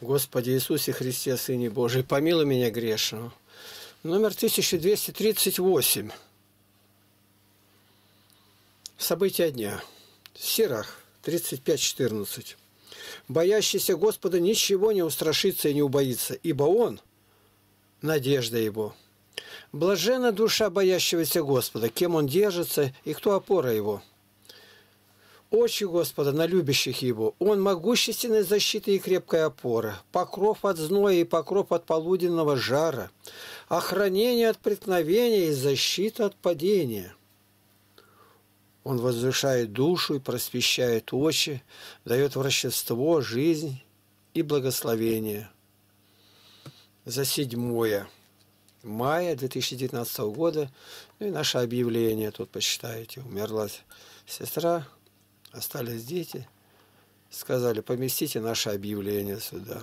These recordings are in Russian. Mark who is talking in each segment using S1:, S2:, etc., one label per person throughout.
S1: Господи Иисусе Христе, Сыне Божий, помилуй меня грешного. Номер 1238. События дня. Сирах, 35.14. Боящийся Господа ничего не устрашится и не убоится, ибо Он – надежда Его. Блажена душа боящегося Господа, кем Он держится и кто опора Его – Очи Господа на любящих Его. Он могущественная защита и крепкая опора, покров от зноя и покров от полуденного жара, охранение от преткновения и защита от падения. Он возвышает душу и просвещает очи, дает врачество, жизнь и благословение. За седьмое мая 2019 года, ну и наше объявление тут почитаете, умерла сестра остались дети, сказали, поместите наше объявление сюда.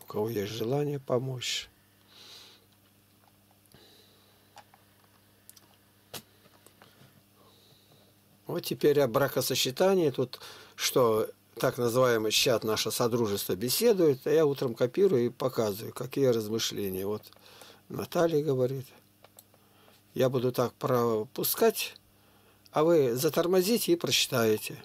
S1: У кого есть желание помочь. Вот теперь о бракосочетании. Тут что так называемый чат наше Содружество беседует, а я утром копирую и показываю, какие размышления. Вот Наталья говорит – я буду так пропускать, а вы затормозите и прочитаете.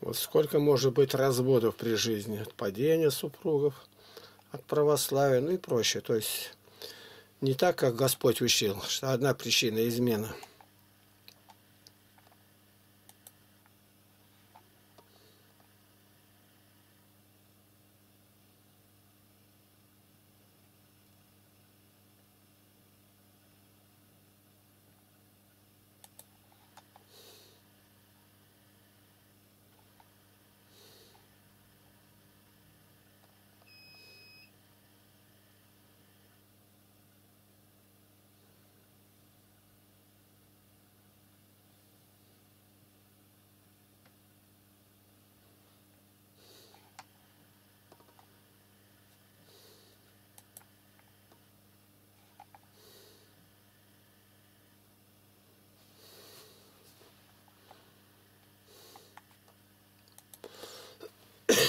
S1: Вот сколько может быть разводов при жизни, от падения супругов, от православия, ну и прочее. То есть не так, как Господь учил, что одна причина измена –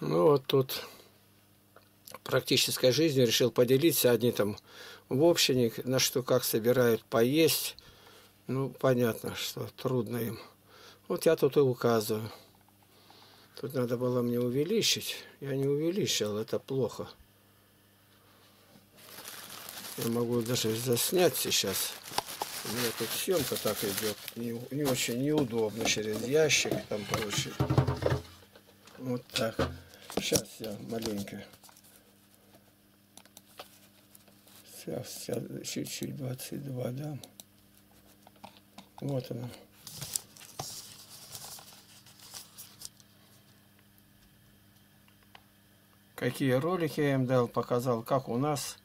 S1: Ну вот тут практической жизнью решил поделиться. Одни там в общине, на что как собирают поесть. Ну, понятно, что трудно им. Вот я тут и указываю. Тут надо было мне увеличить. Я не увеличил, это плохо. Я могу даже заснять сейчас. У меня тут съемка так идет. Не, не очень неудобно через ящик там прочее. Вот так. Сейчас я маленько. Сейчас я чуть-чуть 22 дам. Вот она. Какие ролики я им дал, показал, как у нас.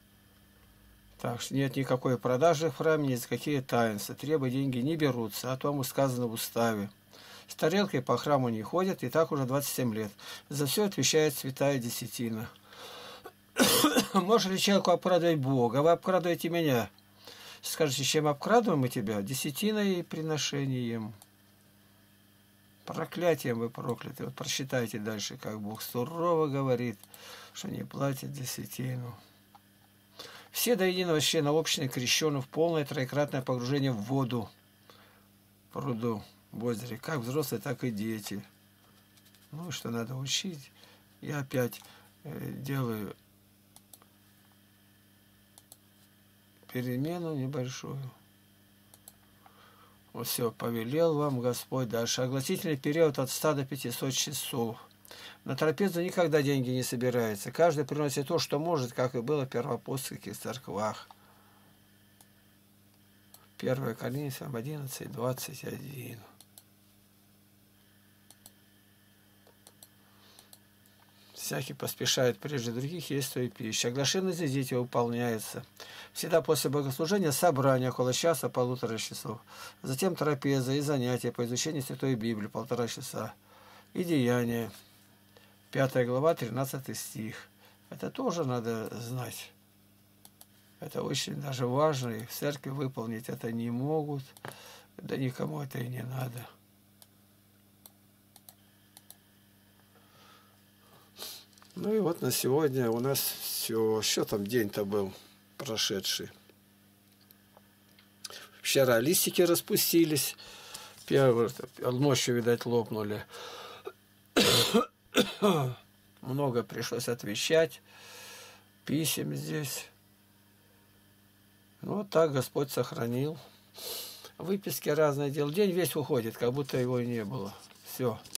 S1: Так что нет никакой продажи в храме, ни за какие таинства. Требы деньги не берутся, а тому сказано в уставе С тарелкой по храму не ходят, и так уже 27 лет. За все отвечает святая десятина. Можешь ли человеку обкрадывать Бога? Вы обкрадываете меня. Скажете, чем обкрадываем мы тебя? Десятиной и приношением. Проклятием вы прокляты. Вот прочитайте дальше, как Бог сурово говорит, что не платит десятину. Все до единого члена общины крещены в полное троекратное погружение в воду, пруду, в озере, как взрослые, так и дети. Ну, что надо учить. Я опять э, делаю перемену небольшую. Вот все, повелел вам Господь дальше. Огласительный период от 100 до 500 часов. На трапезу никогда деньги не собираются. Каждый приносит то, что может, как и было в первоапостольских церквах. 1 Коринфянам 11, 21. Всякий поспешает прежде других есть той пищи. Оглашенные дети выполняется. Всегда после богослужения собрание около часа, полутора часов. Затем трапеза и занятия по изучению Святой Библии полтора часа. И деяния. Пятая глава, 13 стих. Это тоже надо знать. Это очень даже важно. И в церкви выполнить это не могут. Да никому это и не надо. Ну и вот на сегодня у нас все. Что там день-то был прошедший? Вчера листики распустились. Первый, ночью, видать, лопнули. Много пришлось отвечать. Писем здесь. Ну, вот так Господь сохранил. Выписки разные дел. День весь уходит, как будто его и не было. Все.